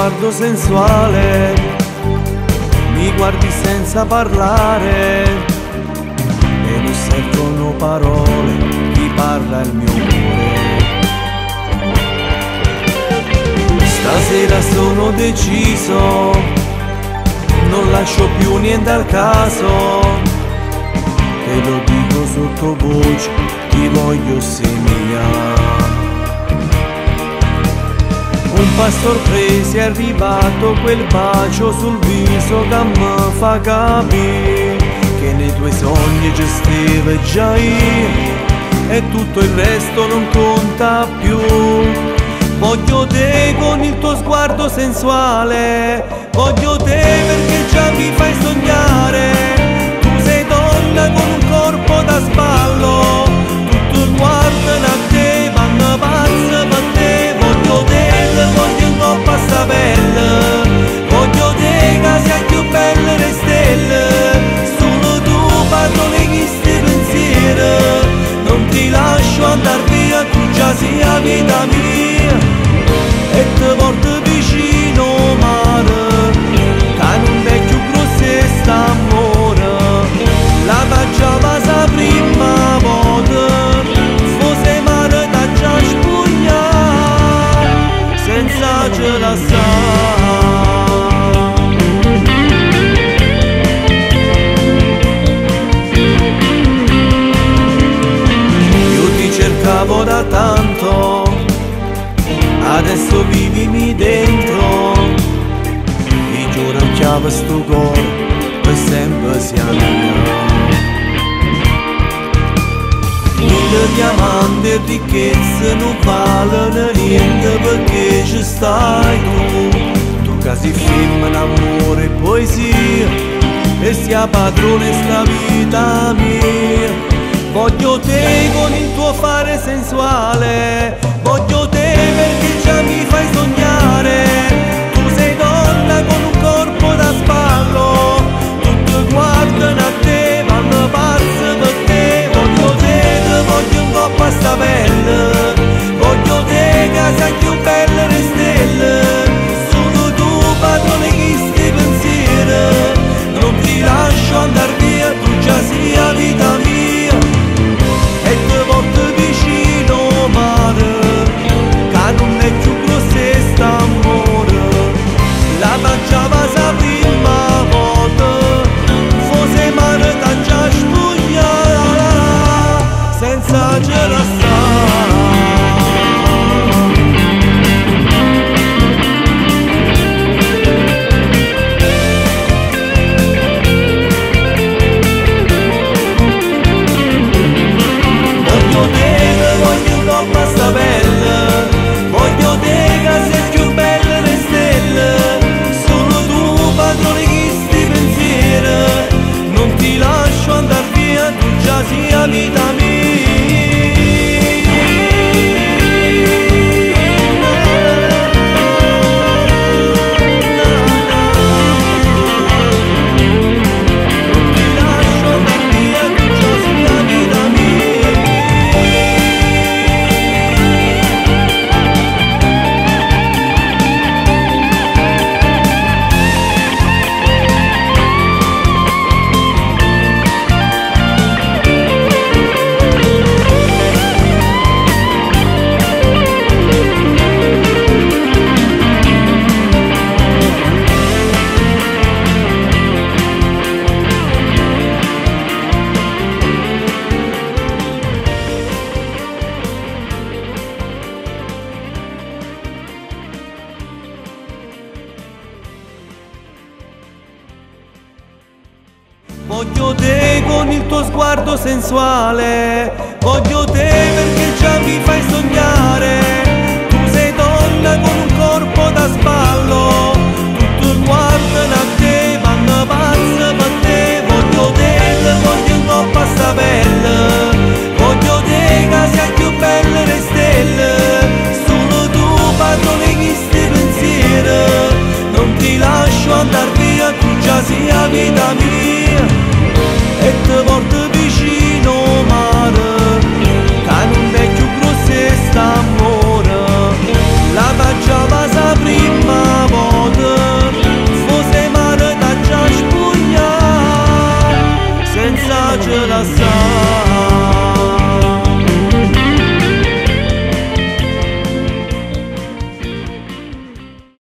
sguardo sensuale, mi guardi senza parlare e non servono parole, ti parla il mio cuore. Stasera sono deciso, non lascio più niente al caso, te lo dico sottovoce, ti voglio segnare. Un pa' sorpresa è arrivato quel bacio sul viso che mi fa capire Che nei tuoi sogni gestivo già io. E tutto il resto non conta più. Voglio te con il tuo sguardo sensuale Voglio te perché già mi fai sognare già sei adesso vivimi dentro. Mi giuro chiave sto cuore per sempre sia mia Mille diamanti e ricchezze non valgono niente perché ci stai tu. Tu che sei femmina, amore e poesia E sia padrone sta vita mia. Voglio te con il tuo fare sensuale Voglio pelle Voglio te sei più bella delle stelle. Solo tu padrone chi sti pensieri. Non ti lascio andare via, tu già sei la vita mia. E ti porto vicino mare Che non è più e sta amore. La mangiava Voglio te con il tuo sguardo sensuale. Voglio te perché già mi fai sognare. Tu sei donna con un corpo da spallo